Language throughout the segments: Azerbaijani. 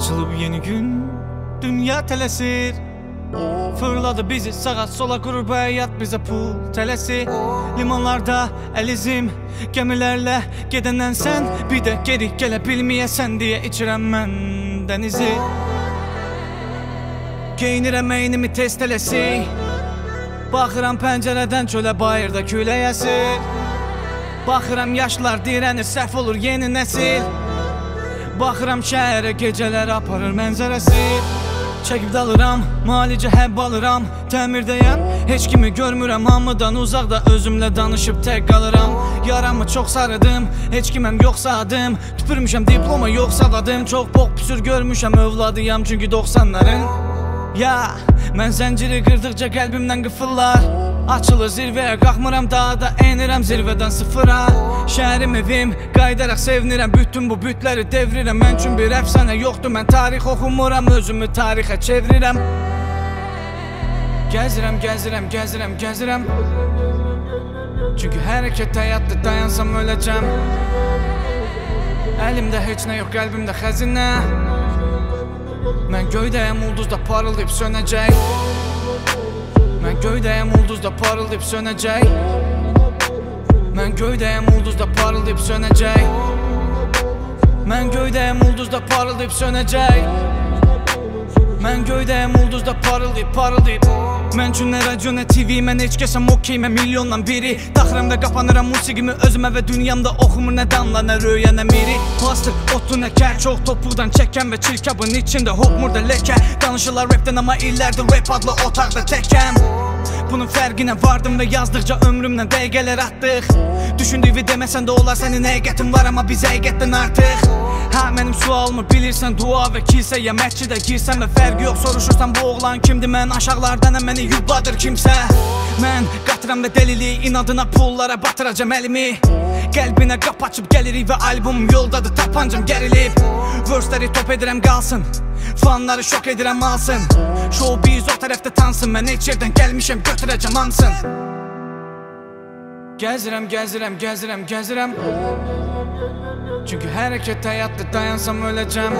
Açılıb yeni gün, dünya tələsir Fırladı bizi sağa sola qurur bu həyat bizə pul tələsi Limanlarda əlizim gəmilərlə gedəndən sən Bir də geri gələ bilməyəsən deyə içirəm mən dənizi Geyinirəm əynimi tez tələsi Baxıram pəncərədən çölə bayırda külək əsir Baxıram yaşlar dirənir səhv olur yeni nəsil Baxıram şəhərə gecələr aparır mənzərəsi. Çəkib dalıram, malicə həbb alıram. Təmirdəyəm, heç kimi görmürəm. Hamıdan uzaqda özümlə danışıb tək qalıram. Yaramı çox sarıdım, heç kiməm yoxsa adım Tüpürmüşəm diploma yoxsa vadım Çox boq püsür görmüşəm övladıyam. Çünki 90-ların Ya, mən zənciri qırdıqca qəlbimdən qıfıllar Açılır zirvəyə, qalxmıram daha da enirəm zirvədən sıfıra. Şəhərim evim, qaydaraq sevinirəm. Bütün bu bütləri devrirəm Mən üçün bir əfsanə yoxdur, mən tarix oxumuram Özümü tarixə çevirirəm. Gəzirəm, gəzirəm, gəzirəm, gəzirəm. Çünki hərəkət həyatdır, dayansam öləcəm. Əlimdə heç nə yox, qəlbimdə xəzinə. Mən göydəyəm, ulduzda parıldayıb sönəcək. Mən göydəyəm, ulduzda parıldayıb sönəcək Mən göydəyəm, ulduzda parıldayıb sönəcək Mən göydəyəm, ulduzda parıldayıb sönəcək Mən göydəyəm, ulduzda parıldayıb, parıldayıb Mən üçün nə radio, nə TV, mən heç kəsəm okey, mən milyondan biri. Taxıram və qapanıram musiqimi özümə və dünyamda oxumur nə damla, nə röya, nə miri. Plastır, otlu, nə kər, çox topuqdan çəkən və çirkabın içində hopmur da ləkə Danışırlar rapdən amma illərdir rap adlı otaqda təkəm Bunun fərqinə vardım və yazdıqca ömrümdən dəqiqələr atdıq. Düşündüyü deməsən də olar sənin həqiqətin var amma biz həqiqətdən artıq. Hə mənim sualımı bilirsən dua və kilsə ya məscidə girsən və fərqi yox soruşursan bu oğlan kimdir? Mən aşağılardan məni yubadır kimsə. Mən qatıram və deliliyi inadına pullara batıracam əlimi Qəlbinə qap açıb gəlirik və album yoldadır tapancam gərilib Versləri top edirəm qalsın Fanları şok edirəm alsın. Showbiz o tərəfdə tansın. Mən heç yerdən gəlmişəm götürəcəm ansın. Gəzirəm, gəzirəm, gəzirəm, gəzirəm Çünki hərəkət həyatdır, dayansam öləcəm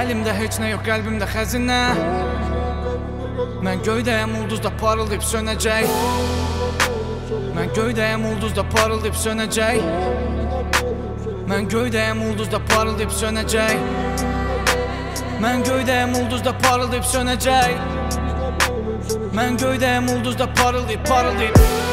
Əlimdə heç nə yox, qəlbimdə xəzinə Mən göydəyəm, ulduzda parıldayıb sönəcək göydəyəm, ulduzda parıldayıb sönəcək Mən göydəyəm, ulduzda parıldayıb sönəcək Mən göydəyəm, ulduzda parıldayıb sönəcək Mən göydəyəm, ulduzda parıldayıb, parıldayıb